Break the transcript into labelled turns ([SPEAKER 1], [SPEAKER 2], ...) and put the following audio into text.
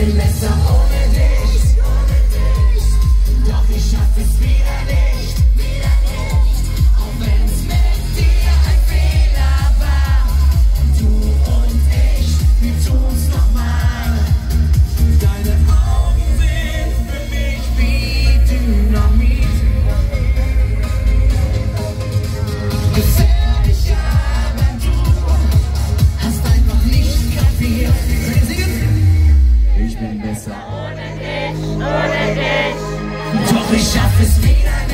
[SPEAKER 1] and mess up. We I could stay